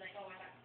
like, oh, I got